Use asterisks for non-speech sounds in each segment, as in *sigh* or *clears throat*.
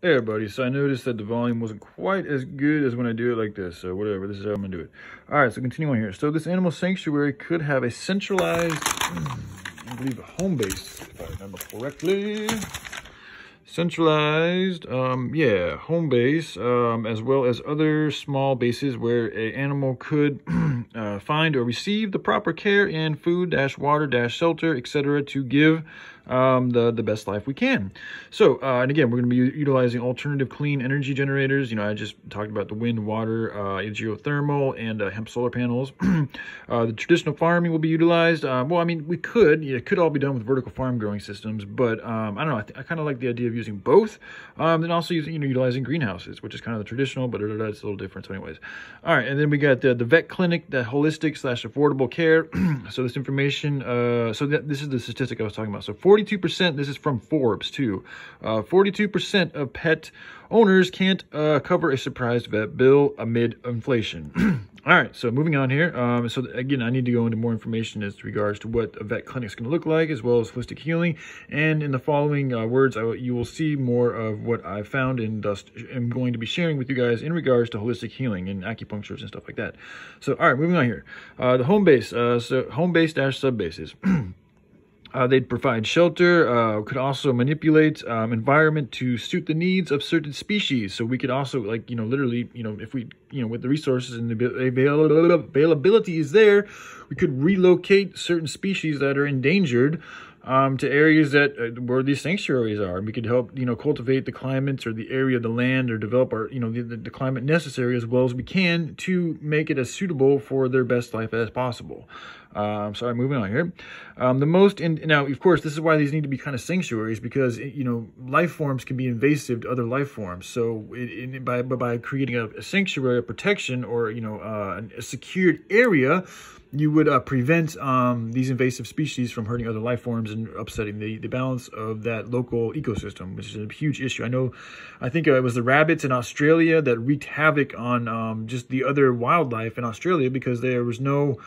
Hey everybody, so I noticed that the volume wasn't quite as good as when I do it like this, so whatever, this is how I'm gonna do it. All right, so continue on here. So this animal sanctuary could have a centralized, I believe a home base, if I remember correctly. Centralized, um, yeah, home base, um, as well as other small bases where an animal could *clears throat* uh, find or receive the proper care and food, dash water, dash shelter, etc. to give um, the, the best life we can. So, uh, and again, we're going to be utilizing alternative clean energy generators. You know, I just talked about the wind, water, uh, geothermal, and uh, hemp solar panels. *clears throat* uh, the traditional farming will be utilized. Uh, well, I mean, we could. It could all be done with vertical farm growing systems, but um, I don't know. I, I kind of like the idea of using both. Um, and also using, you know, utilizing greenhouses, which is kind of the traditional, but it's a little different. So anyways. All right. And then we got the, the vet clinic, the holistic slash affordable care. *clears throat* so this information, uh, so that, this is the statistic I was talking about. So 40 42%, this is from Forbes too, 42% uh, of pet owners can't uh, cover a surprise vet bill amid inflation. *clears throat* All right, so moving on here. Um, so again, I need to go into more information as regards to what a vet clinic is going to look like, as well as holistic healing. And in the following uh, words, you will see more of what I found and thus am going to be sharing with you guys in regards to holistic healing and acupunctures and stuff like that. So, all right, moving on here. Uh, the home base, uh, so home base dash sub bases. *clears throat* Uh, they'd provide shelter, uh, could also manipulate um, environment to suit the needs of certain species. So we could also, like, you know, literally, you know, if we, you know, with the resources and the availability is there, we could relocate certain species that are endangered um, to areas that uh, where these sanctuaries are. We could help, you know, cultivate the climates or the area of the land or develop our, you know, the, the climate necessary as well as we can to make it as suitable for their best life as possible. Um, sorry, moving on here. Um, the most, in, now, of course, this is why these need to be kind of sanctuaries because, you know, life forms can be invasive to other life forms. So it, it, by, by creating a, a, sanctuary, a protection, or, you know, uh, a secured area, you would uh, prevent um, these invasive species from hurting other life forms and upsetting the, the balance of that local ecosystem, which is a huge issue. I know, I think it was the rabbits in Australia that wreaked havoc on um, just the other wildlife in Australia because there was no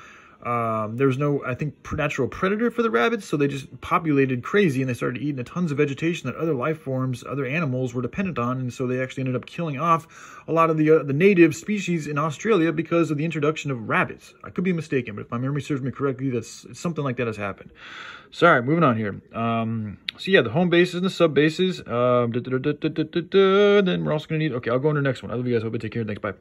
um, there was no, I think, natural predator for the rabbits, so they just populated crazy and they started eating tons of vegetation that other life forms, other animals were dependent on, and so they actually ended up killing off a lot of the uh, the native species in Australia because of the introduction of rabbits. I could be mistaken, but if my memory serves me correctly, that's something like that has happened. Sorry, moving on here. Um, so yeah, the home bases and the sub bases. Um, then we're also going to need. Okay, I'll go on the next one. I love you guys. Hope you take care. Thanks. Bye.